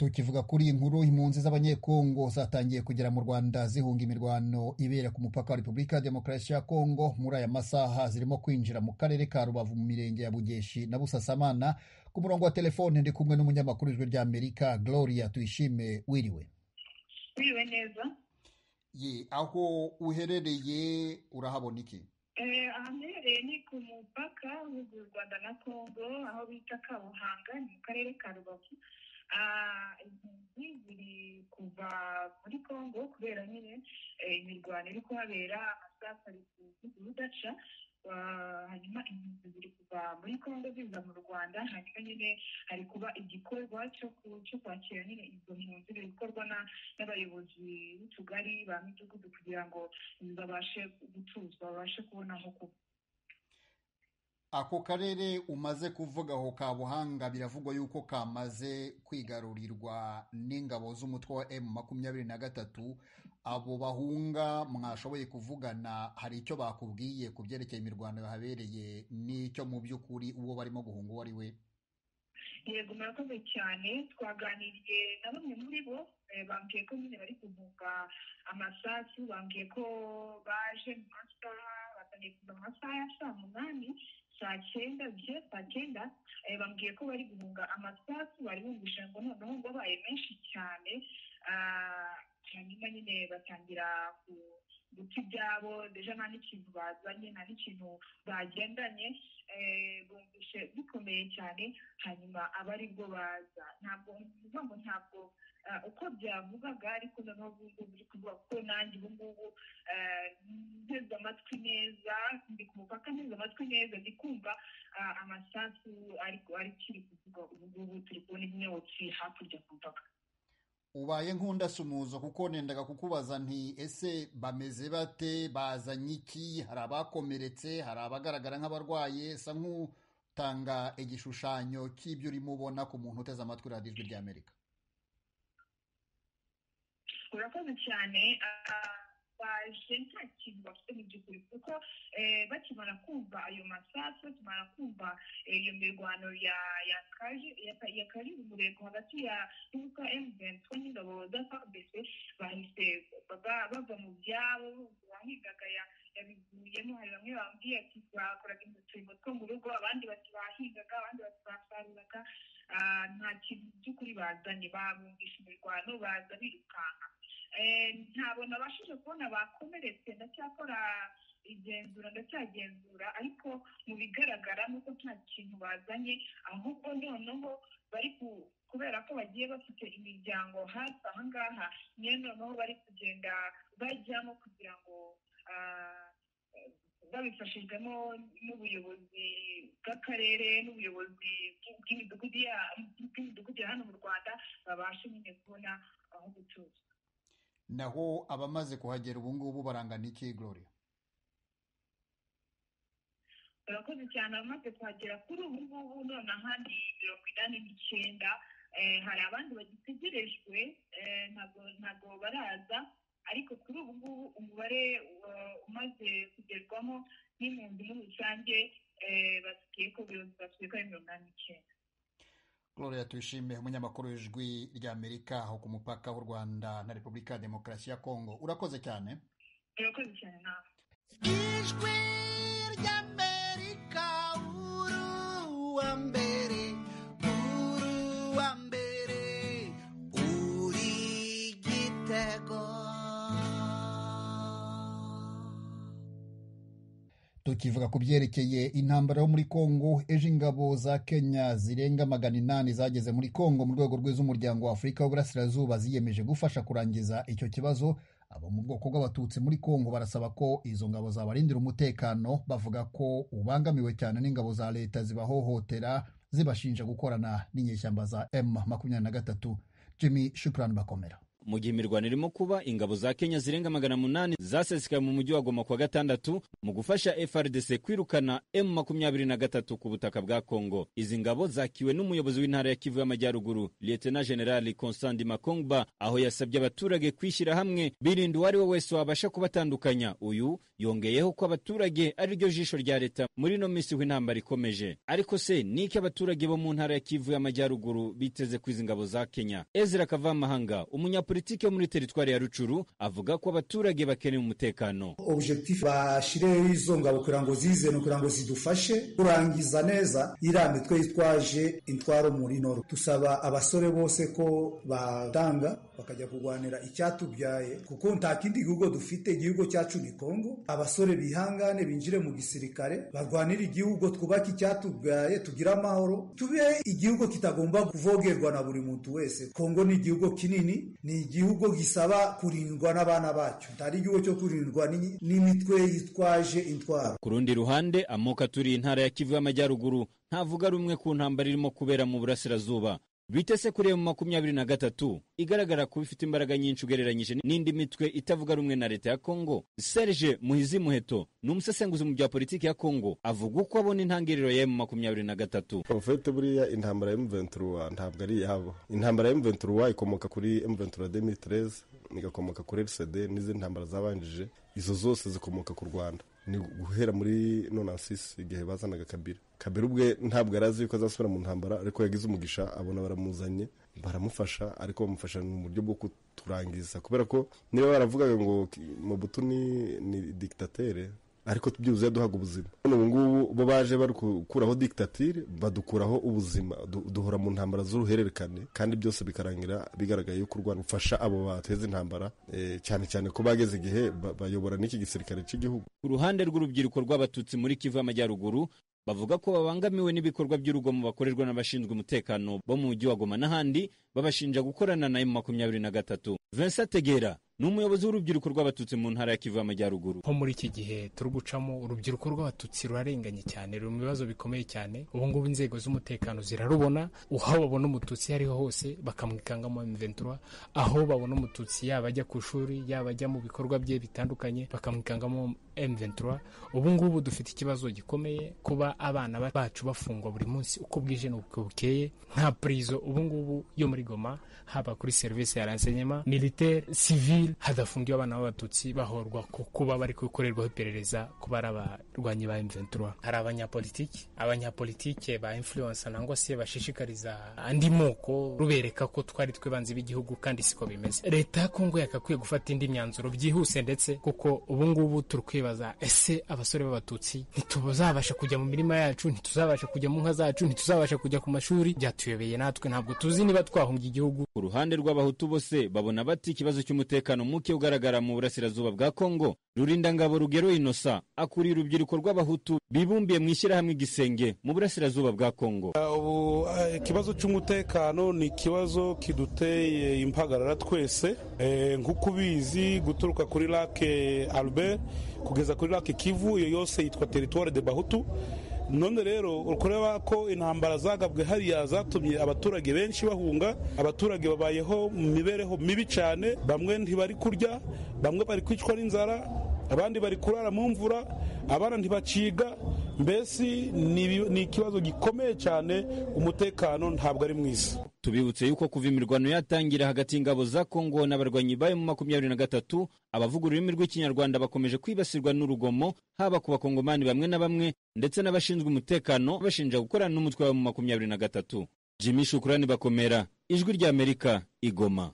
tukivuga kuri iyi nkuru impunzi z'abanyekongo zatangiye kugera mu rwanda zihunga imirwano ibera ku mupaka wa repubulika ya demokarasi ya kongo. Muri aya masaha zirimo kwinjira mu karere ka rubavu mu mirenge ya bugeshi na busasamana. Ku murongo wa telefone ndi kumwe n'umunyamakuru ijwi rya amerika gloria tuyishime wiriwe. Wiriwe neza? Ye aho uherereye urahabona iki? Ahantu uherereye ni ku mupaka w'u rwanda na kongo aho bita kabuhanga ni mu karere ka rubavu. Impunzi ziri kuva muri kongo kubera nyine imirwano iri kuhabera amasasu ari kudaca hanyuma impunzi ziri kuva muri kongo ziza mu rwanda hanyuma nyine hari kuba igikorwa cyo kwakira nyine izo mpunzi biri gukorwa n'abayobozi b'utugari ba midugudu kugira ngo babashe gutuzwa babashe kubona aho kuba ako karere umaze kuvugaho ka buhanga biravugwa yuko kamaze kwigarurirwa n'ingabo z'umutwe wa emu makumyabiri na gatatu. Abo bahunga mwashoboye kuvugana hari icyo bakubwiye ku byerekeye imirwano yahabereye n'icyo mu by'ukuri uwo barimo guhunga uwo ari we? Yego murakoze cyane. Twaganiriye na bamwe muri bo bambwiye ko nyine bari guhunga amasasu bambwiye ko baje mu masaha batangiye kuva mu masaha ya saa munani. Saa cyenda bye saa cyenda bambwiye ko bari guhunga amasasu bari bumvisha ngo noneho ngo babaye menshi cyane hanyuma nyine batangira guta ibyabo deja nta n'ikintu bazanye nta n'ikintu bagendanye bumvishe bikomeye cyane hanyuma aba ari bwo baza. Ntabwo bivuga ngo ntabwo uko byavugaga ariko noneho ubu ngubu biri kuvuga kuko nanjye ubu ngubu nteze amatwi neza ndi ku mupaka nteze amatwi neza ndi kumva amasasu ariko kiri kuvuga ubu ngubu turi kubona imyotsi hakurya ku mupaka. Ubaye nk'undasumuzo kuko nendaga kukubaza nti ese bameze bate? Bazanye iki? Hari abakomeretse? Hari abagaragara nk'abarwaye? Sa nk'utanga igishushanyo cy'ibyo urimo ubona ku muntu uteze amatwi radiyo ijwi ry'amerika urakoze cyane baje nta kintu bafite mu by'ukuri kuko bakimara kumva ayo masasu bakimara kumva iyo mirwano yakaje umurego hagati ya y'uko emuventi n'ingabo za fabese bahise bava mu byabo uwahigaga yabivuyemo hari bamwe bambwiye ati bakoraga uturimo two mu rugo abandi bati bahigaga abandi bati basaruraga nta kintu by'ukuri bazanye babumvisha imirwano baza birukanka. Ntabwo nabashije kubona bakomeretse ndacyakora igenzura ndacyagenzura. Ariko mu bigaragara ni uko nta kintu bazanye ahubwo noneho bari kubera ko bagiye bafite imiryango hafi aha ngaha niyo noneho bari kugenda bajyamo kugira ngo babifashijwemo n'ubuyobozi bw'akarere n'ubuyobozi bw'imidugudu ya hano mu rwanda babashe nyine kubona aho gutuza. Naho abamaze kuhagera ubu ngubu barangana iki gloria? Barakoze cyane abamaze kuhagera kuri ubu ngubu none ahandi mirongo inani n'icyenda hari abandi bagitegerejwe ntabwo baraza ariko kuri ubu ngubu umubare umaze kugerwamo n'impunzi muri rusange basigaye ko basigaye ko ari mirongo inani n'icyenda gloria tuyishime umunyamakuru w'ijwi ry'amerika aho ku mupaka w'u rwanda na repubulika ya demokarasi ya kongo. Urakoze cyane? Urakoze cyane nawe ijwi ry'amerika uruwa mbere. Tukivuga ku byerekeye intambara yo muri kongo ejo ingabo za kenya zirenga magana inani zageze muri kongo mu rwego rw'iz'umuryango wa afurika w'uburasirazuba ziyemeje gufasha kurangiza icyo kibazo. Abo mu bwoko bw'abatutsi muri kongo barasaba ko izo ngabo zabarindira umutekano bavuga ko ubangamiwe cyane n'ingabo za leta zibahohotera zibashinja gukorana n'inyeshyamba za m makumyabiri na gatatu. Jimmy Shukran bakomera mu gihe imirwano irimo kuba ingabo za kenya zirenga magana munani zasesekaye mu mujyi wa goma kuwa gatandatu mu gufasha frdc kwirukana m makumyabiri na gatatu ku butaka bwa kongo izi ngabo zakiwe n'umuyobozi w'intara ya kivu y'amajyaruguru lieutenant General constant makongba aho yasabye abaturage kwishyira hamwe birinda uwo ari we wese wabasha kubatandukanya. Uyu yongeyeho ko abaturage ari ryo jisho rya leta muri ino minsi ho intambara ikomeje. Ariko se ni iki abaturage bo mu ntara ya kivu y'amajyaruguru biteze ku izi ngabo za kenya? Ezra kavamahanga umunyapolitiki wo muri teritwari ya rucuru avuga ko abaturage bakeneye umutekano. Objectif bashireho izo ngabo kugira ngo zize no kugira ngo zidufashe kurangiza neza iriya mitwe yitwaje intwaro muri noro dusaba abasore bose ko batanga bakajya kurwanira icyatubyaye kuko nta kindi gihugu dufite igihugu cyacu ni kongo abasore bihangane binjire mu gisirikare barwanire igihugu twubake icyatubyaye tugire amahoro tube igihugu kitagomba kuvogerwa na buri muntu wese. Kongo ni igihugu kinini ni igihugu gisaba kurindwa n'abana bacyo. Ntari igihugu cyo kurindwa n'imitwe yitwaje intwaro. Ku rundi ruhande amoko aturiye intara ya kivu y'amajyaruguru ntavuga rumwe ku ntambara irimo kubera mu burasirazuba. Bitese kuri mu makumyabiri na gatatu igaragara kuba ifite imbaraga nyinshi ugereranyije n'indi mitwe itavuga rumwe na leta ya kongo serge muhizi muheto ni umusesenguzi mu bya politiki ya kongo avuga uko abona intangiriro ya mu makumyabiri na gatatu. Ufite buriya intambara ya M23 ntabwo ari iyabo. Intambara ya M23 ikomoka kuri M23 2013 igakomoka kuri RCD n'izindi ntambara zabanjije izo zose zikomoka ku Rwanda. Ni guhera muri nonansis igihe bazanaga kabira kabira ubwe ntabwo yari azi yuko azasubira mu ntambara ariko yagize umugisha abona baramuzanye baramufasha ariko bamufasha mu buryo bwo kuturangiza. Kubera ko niba baravugaga ngo Mobutu ni, dictatere ariko byibuze yaduhaga ubuzima. None ubu ngubu bo baje bari gukuraho dictature badukuraho ubuzima. Duhora mu ntambara z'uruhererekane kandi byose bikarangira bigaragaye yuko u Rwanda rufasha abo bateza intambara cyane cyane ko bageze igihe bayobora n'iki gisirikare cy'igihugu. Ku ruhande rw'urubyiruko rw'abatutsi muri kivu y'amajyaruguru bavuga ko babangamiwe n'ibikorwa by'urugomo bakorerwa n'abashinzwe umutekano bo mu mujyi wa Goma n'ahandi babashinja gukorana na M makumyabiri na gatatu. Vincent Tegera ni umuyobozi w'urubyiruko rw'abatutsi mu ntara ya Kivu y'amajyaruguru. Nko muri iki gihe turi gucamo urubyiruko rw'abatutsi rurarenganye cyane ruri mu bibazo bikomeye cyane. Ubu ngubu inzego z'umutekano zirarubona aho babona umututsi ariho hose bakamwikangamo M23 aho babona umututsi yaba ajya ku ishuri yaba ajya mu bikorwa bye bitandukanye bakamwikangamo M23 ubu ngubu dufite ikibazo gikomeye kuba abana bacu bafungwa buri munsi uko bwije n'uko bukeye. Nta prizo ubu ngubu yo muri Goma haba kuri serivisi ya renseignement militaire civil. Hadafungiwe abana b'abatutsi bahorwa ku kuba bari gukorerwaho iperereza kuba ari abarwanyi ba M23. Hari abanyapolitiki abanyapolitike ba influence nangwa se bashishikariza andi moko rubereka ko twari twe banzi b'igihugu kandi siko bimeze. Leta ya Kongo yakakwiye gufata indi myanzuro byihuse ndetse kuko ubu ngubu turi kwibaza ese abasore b'abatutsi ntituzabasha kujya mu mirima yacu ntituzabasha kujya mu nka zacu ntituzabasha kujya ku mashuri? Byatuyobeye natwe ntabwo tuzi niba twahunga igihugu. Ku ruhande rw'abahutu bose babona bati ikibazo cy'umutekano muke ugaragara mu burasirazuba bwa kongo rurindangabo rugero inosa akuriye urubyiruko rw'abahutu bibumbiye mu ishyirahamwe igisenge mu burasirazuba bwa kongo ubu ikibazo cy'umutekano ni ikibazo kiduteye impagarara twese. Nk'uko ubizi guturuka kuri lake albert kugeza kuri lake kivu iyo yose yitwa teritware de bahutu. None rero urkureba ko intambara zagabwe hariya zatumye abaturage benshi bahunga abaturage babayeho mu mibereho mibi cyane bamwe ntibari kurya bamwe bari kwicwa n'inzara abandi bari kurara mu mvura abana ntibaciga mbese ni ikibazo gikomeye cyane umutekano ntabwo ari mwiza tubibutse yuko kuva imirwano yatangira hagati y'ingabo za kongo n'abarwanyi bayo mu makumyabiri na gatatu abavuga ururimi rw'ikinyarwanda bakomeje kwibasirwa n'urugomo haba ku bakongomani bamwe na bamwe ndetse n'abashinzwe umutekano bashinja gukorana n'umutwe wa mu makumyabiri na gatatu. Jimmy shukurani bakomera ijwi ry'amerika igoma.